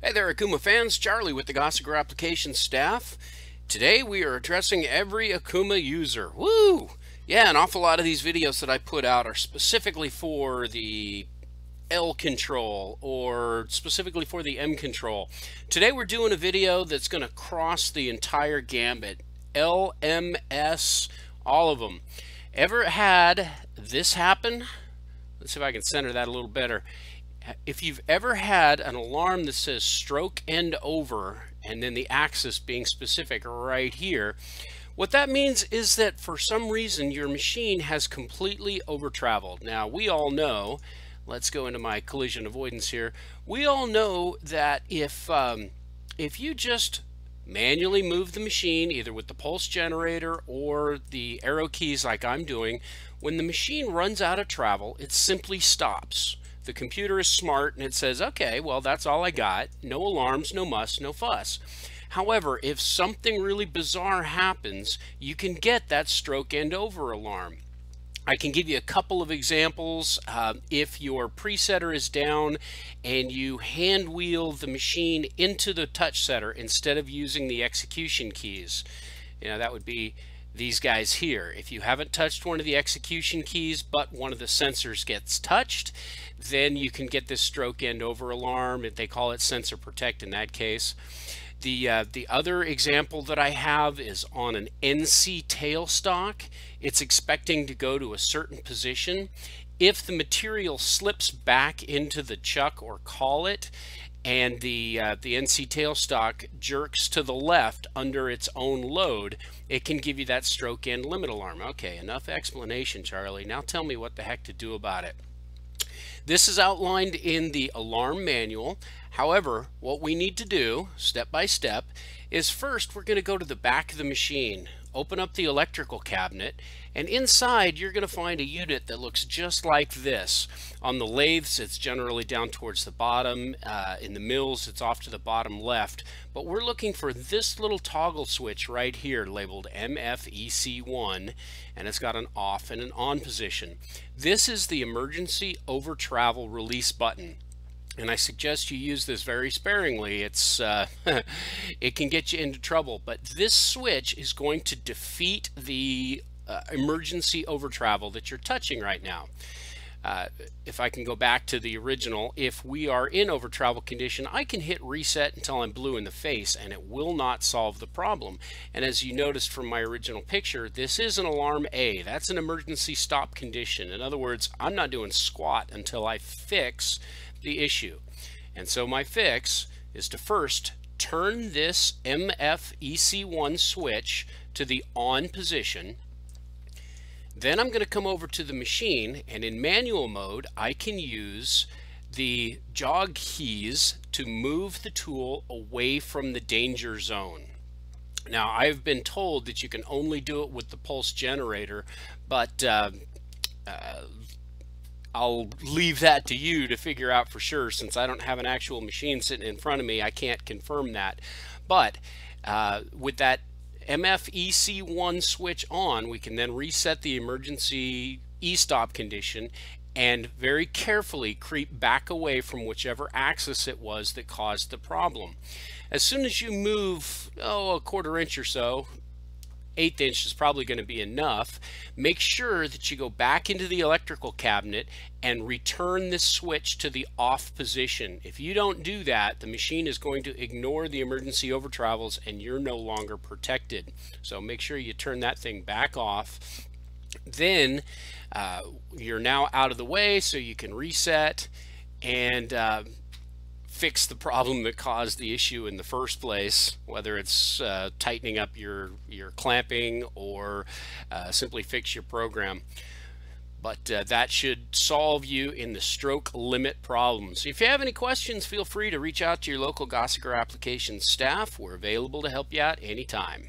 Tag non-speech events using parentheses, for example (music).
Hey there, Okuma fans. Charlie with the Gosiger Applications staff. Today we are addressing every Okuma user. Woo! Yeah, an awful lot of these videos that I put out are specifically for the L control or specifically for the M control. Today we're doing a video that's going to cross the entire gambit. L, M, S, all of them. Ever had this happen? Let's see if I can center that a little better if you've ever had an alarm that says stroke end over and then the axis being specific right here, what that means is that for some reason your machine has completely over traveled. Now we all know, let's go into my collision avoidance here, we all know that if, um, if you just manually move the machine either with the pulse generator or the arrow keys like I'm doing, when the machine runs out of travel, it simply stops. The computer is smart and it says, okay, well, that's all I got. No alarms, no muss, no fuss. However, if something really bizarre happens, you can get that stroke end over alarm. I can give you a couple of examples. Uh, if your presetter is down and you hand wheel the machine into the touch setter instead of using the execution keys, you know, that would be these guys here. If you haven't touched one of the execution keys, but one of the sensors gets touched, then you can get this stroke end over alarm. If they call it sensor protect in that case. The, uh, the other example that I have is on an NC tailstock. It's expecting to go to a certain position. If the material slips back into the chuck or collet, and the uh, the NC tailstock jerks to the left under its own load, it can give you that stroke end limit alarm. Okay, enough explanation, Charlie. Now tell me what the heck to do about it. This is outlined in the alarm manual. However, what we need to do, step by step, is first we're going to go to the back of the machine, open up the electrical cabinet, and inside you're going to find a unit that looks just like this. On the lathes, it's generally down towards the bottom. Uh, in the mills, it's off to the bottom left. But we're looking for this little toggle switch right here labeled MFEC1, and it's got an off and an on position. This is the emergency over travel release button and I suggest you use this very sparingly. It's uh, (laughs) it can get you into trouble, but this switch is going to defeat the uh, emergency over travel that you're touching right now. Uh, if I can go back to the original, if we are in over travel condition, I can hit reset until I'm blue in the face and it will not solve the problem. And as you noticed from my original picture, this is an alarm A. That's an emergency stop condition. In other words, I'm not doing squat until I fix the issue. And so my fix is to first turn this MFEC1 switch to the on position. Then I'm going to come over to the machine and in manual mode I can use the jog keys to move the tool away from the danger zone. Now I've been told that you can only do it with the pulse generator but uh, uh, I'll leave that to you to figure out for sure since I don't have an actual machine sitting in front of me I can't confirm that but uh, with that MFEC1 switch on we can then reset the emergency e-stop condition and very carefully creep back away from whichever axis it was that caused the problem. As soon as you move oh a quarter inch or so eighth inch is probably going to be enough. Make sure that you go back into the electrical cabinet and return this switch to the off position. If you don't do that, the machine is going to ignore the emergency over travels and you're no longer protected. So make sure you turn that thing back off. Then uh, you're now out of the way so you can reset and uh, fix the problem that caused the issue in the first place, whether it's uh, tightening up your, your clamping or uh, simply fix your program. But uh, that should solve you in the stroke limit problem. So if you have any questions, feel free to reach out to your local Gosiger Applications staff. We're available to help you out anytime.